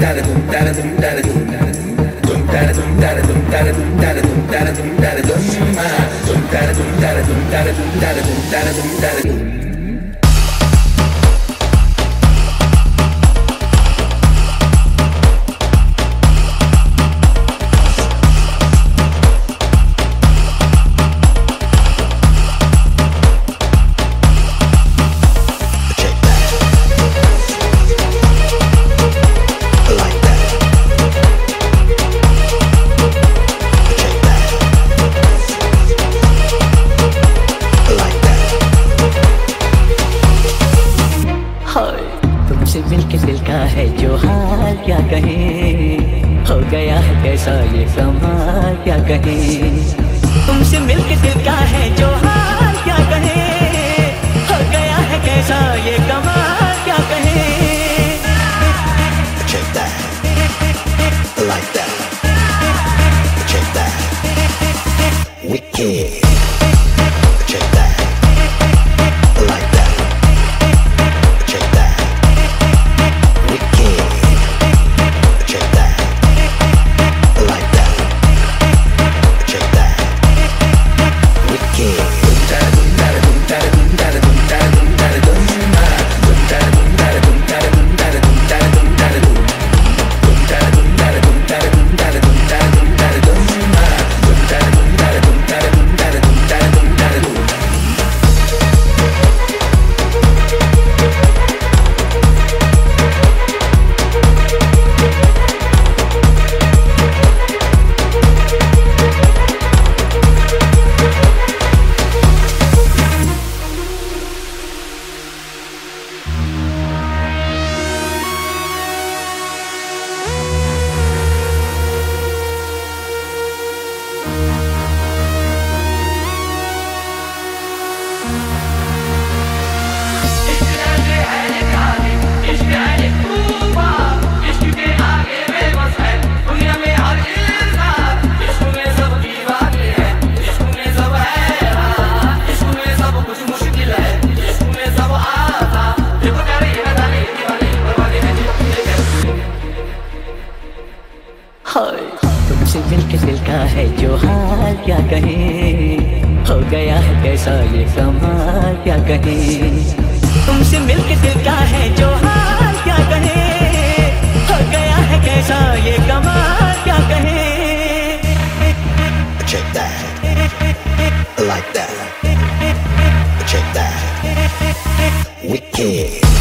da da da da da कैसा ये समा, क्या कहे तुमसे मिलके दिल का है, जो हाल क्या कहे हो गया है कैसा ये कमाल, क्या कहे Check that. Like that. Check that. Wicked. तुमसे मिलके का है जो हाल क्या कहें हो गया है कैसा ये कमाल क्या कहें तुमसे मिलके दिल का है जो हाल क्या कहे हो गया है कैसा ये कमाल क्या कहें Check that. Like that. Check that. Wicked.